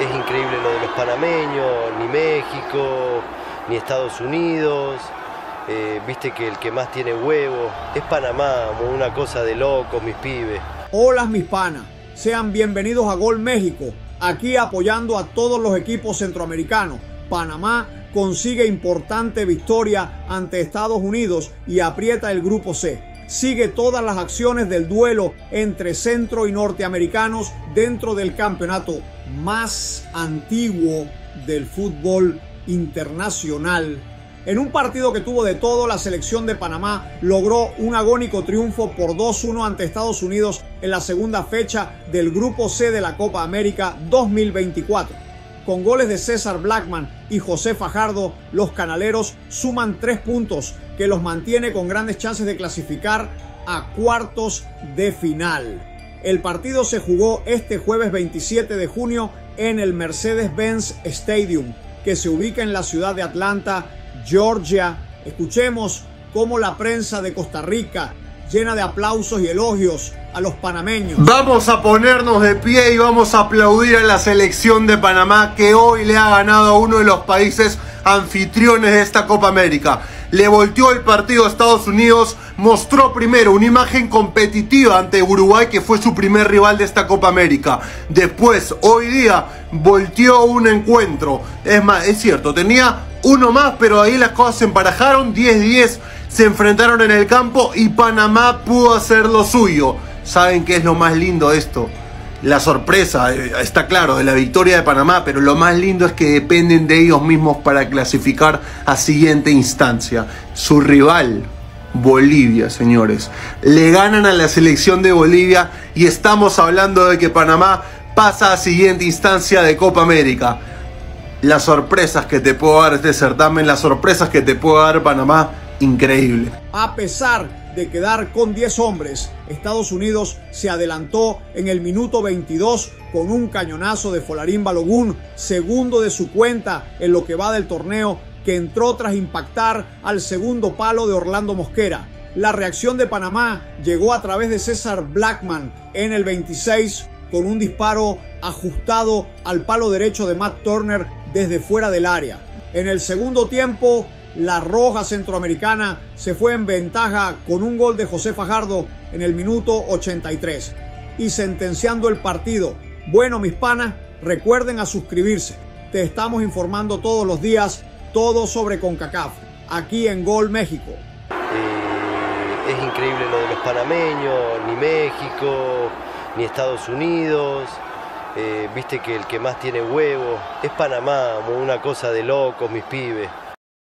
es increíble lo de los panameños, ni México, ni Estados Unidos. Eh, viste que el que más tiene huevos es Panamá, una cosa de loco, mis pibes. Hola mis panas, sean bienvenidos a Gol México, aquí apoyando a todos los equipos centroamericanos. Panamá consigue importante victoria ante Estados Unidos y aprieta el grupo C. Sigue todas las acciones del duelo entre centro y norteamericanos dentro del campeonato más antiguo del fútbol internacional. En un partido que tuvo de todo, la selección de Panamá logró un agónico triunfo por 2-1 ante Estados Unidos en la segunda fecha del Grupo C de la Copa América 2024. Con goles de César Blackman y José Fajardo, los canaleros suman tres puntos que los mantiene con grandes chances de clasificar a cuartos de final. El partido se jugó este jueves 27 de junio en el Mercedes-Benz Stadium, que se ubica en la ciudad de Atlanta, Georgia. Escuchemos cómo la prensa de Costa Rica llena de aplausos y elogios a los panameños. Vamos a ponernos de pie y vamos a aplaudir a la selección de Panamá que hoy le ha ganado a uno de los países anfitriones de esta Copa América. Le volteó el partido a Estados Unidos, mostró primero una imagen competitiva ante Uruguay que fue su primer rival de esta Copa América. Después, hoy día, volteó un encuentro. Es más, es cierto, tenía uno más, pero ahí las cosas se emparejaron, 10-10 se enfrentaron en el campo y Panamá pudo hacer lo suyo. ¿Saben qué es lo más lindo esto? La sorpresa, eh, está claro, de la victoria de Panamá, pero lo más lindo es que dependen de ellos mismos para clasificar a siguiente instancia. Su rival, Bolivia, señores. Le ganan a la selección de Bolivia y estamos hablando de que Panamá pasa a siguiente instancia de Copa América. Las sorpresas que te puedo dar este certamen, las sorpresas que te puedo dar Panamá, increíble. A pesar de quedar con 10 hombres, Estados Unidos se adelantó en el minuto 22 con un cañonazo de Folarín Balogun, segundo de su cuenta en lo que va del torneo, que entró tras impactar al segundo palo de Orlando Mosquera. La reacción de Panamá llegó a través de César Blackman en el 26 con un disparo ajustado al palo derecho de Matt Turner desde fuera del área. En el segundo tiempo, la Roja Centroamericana se fue en ventaja con un gol de José Fajardo en el minuto 83 y sentenciando el partido. Bueno, mis panas, recuerden a suscribirse. Te estamos informando todos los días todo sobre CONCACAF, aquí en Gol México. Eh, es increíble lo de los panameños, ni México, ni Estados Unidos. Eh, viste que el que más tiene huevos es Panamá, una cosa de locos, mis pibes.